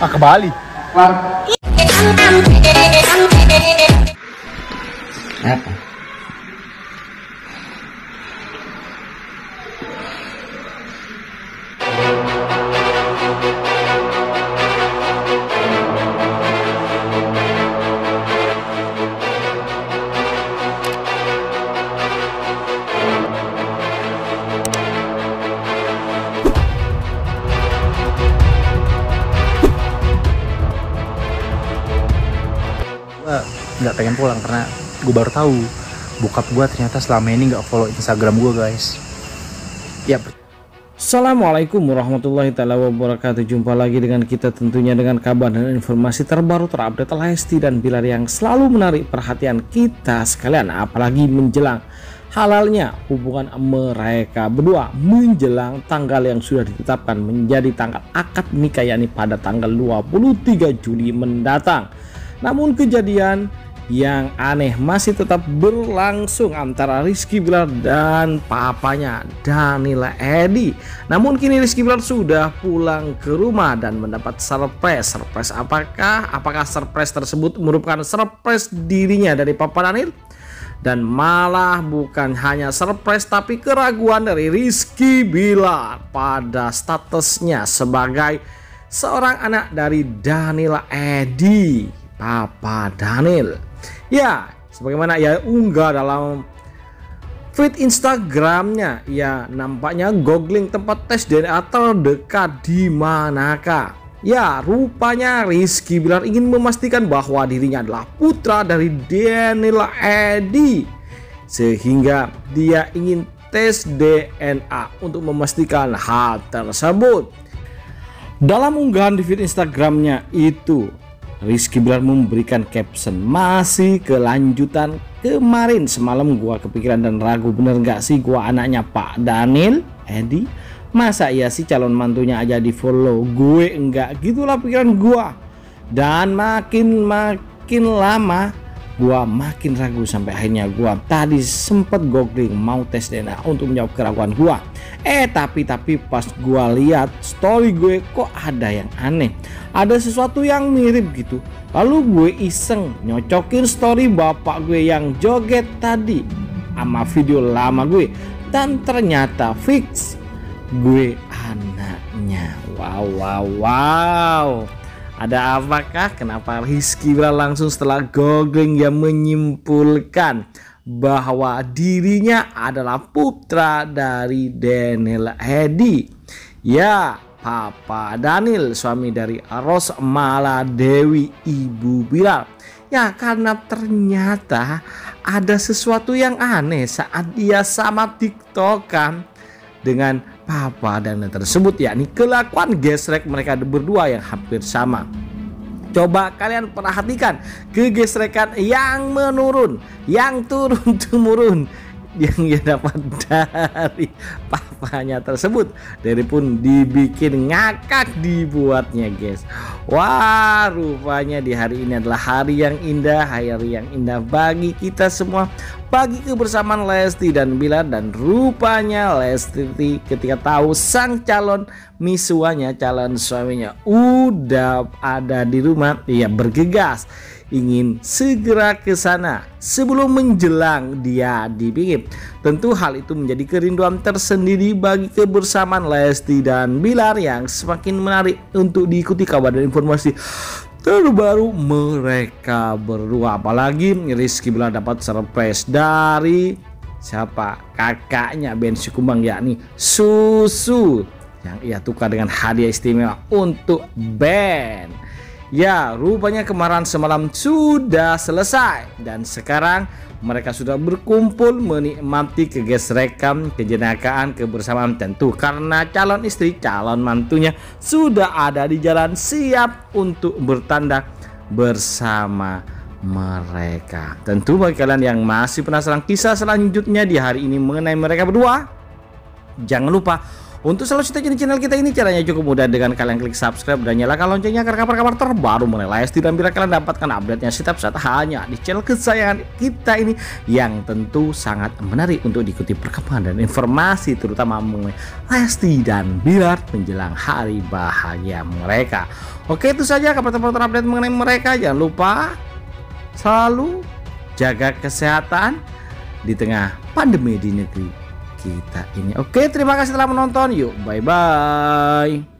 Ah ke Bali. Apa? Nggak pengen pulang karena gue baru tahu bokap gue ternyata selama ini nggak follow Instagram gue guys. Ya Assalamualaikum warahmatullahi taala wabarakatuh. Jumpa lagi dengan kita tentunya dengan kabar dan informasi terbaru terupdate Lesti dan Bilar yang selalu menarik perhatian kita sekalian apalagi menjelang halalnya hubungan mereka berdua menjelang tanggal yang sudah ditetapkan menjadi tanggal akad nikah yakni pada tanggal 23 Juli mendatang. Namun kejadian yang aneh masih tetap berlangsung antara Rizky Bilar dan papanya Danila Edi. Namun kini Rizky Bilar sudah pulang ke rumah dan mendapat surprise. Surprise apakah? Apakah surprise tersebut merupakan surprise dirinya dari Papa Danil? Dan malah bukan hanya surprise tapi keraguan dari Rizky Bilar pada statusnya sebagai seorang anak dari Danila Edi. Papa Daniel. Ya, sebagaimana ia unggah dalam feed Instagramnya, ya nampaknya googling tempat tes DNA terdekat di manakah. Ya, rupanya Rizky Bilar ingin memastikan bahwa dirinya adalah putra dari Daniel Edi. Sehingga dia ingin tes DNA untuk memastikan hal tersebut. Dalam unggahan di feed Instagramnya itu, Rizky Bilar memberikan caption masih kelanjutan kemarin. Semalam gua kepikiran dan ragu bener gak sih gua anaknya Pak Daniel? Edi masa iya sih calon mantunya aja di follow? Gue enggak gitulah pikiran gua. Dan makin makin lama gua makin ragu sampai akhirnya gua tadi sempet googling mau tes DNA untuk menjawab keraguan gua. Eh tapi tapi pas gua lihat story gue kok ada yang aneh? Ada sesuatu yang mirip gitu. Lalu gue iseng nyocokin story bapak gue yang joget tadi sama video lama gue. Dan ternyata fix gue anaknya. Wow wow wow ada apakah? Kenapa Rizky langsung setelah googling yang menyimpulkan bahwa dirinya adalah putra dari Daniel Hedi ya Papa Daniel suami dari Ros Mala Dewi Ibu Bilar. Ya karena ternyata ada sesuatu yang aneh saat dia sama tiktokan dengan Papa dan tersebut yakni kelakuan gesrek mereka berdua yang hampir sama. Coba kalian perhatikan kegesrekan yang menurun, yang turun temurun yang ia dapat dari papanya tersebut. Dari pun dibikin ngakak dibuatnya guys. Wah rupanya di hari ini adalah hari yang indah hari yang indah bagi kita semua bagi kebersamaan Lesti dan Bilar dan rupanya Lesti ketika tahu sang calon misuanya calon suaminya udah ada di rumah ia bergegas ingin segera ke sana sebelum menjelang dia dipikir. Tentu hal itu menjadi kerinduan tersendiri bagi kebersamaan Lesti dan Bilar yang semakin menarik untuk diikuti kabar dan informasi terbaru mereka berdua. Apalagi Rizky Bilar dapat surprise dari siapa? Kakaknya Ben Sukumbang yakni Susu yang ia tukar dengan hadiah istimewa untuk Ben Ya, rupanya kemarahan semalam sudah selesai dan sekarang mereka sudah berkumpul menikmati kegesrekan, kejenakaan, kebersamaan tentu karena calon istri, calon mantunya sudah ada di jalan siap untuk bertanda bersama mereka. Tentu bagi kalian yang masih penasaran kisah selanjutnya di hari ini mengenai mereka berdua, jangan lupa Untuk selalu stay di channel kita ini caranya cukup mudah dengan kalian klik subscribe dan nyalakan loncengnya agar kabar-kabar terbaru mengenai Lesti dan bila kalian dapatkan update-nya setiap saat hanya di channel kesayangan kita ini yang tentu sangat menarik untuk diikuti perkembangan dan informasi terutama mengenai Lesti dan Bilar menjelang hari bahagia mereka. Oke itu saja kabar-kabar terupdate mengenai mereka. Jangan lupa selalu jaga kesehatan di tengah pandemi di negeri kita ini. Oke, terima kasih telah menonton. Yuk, bye bye.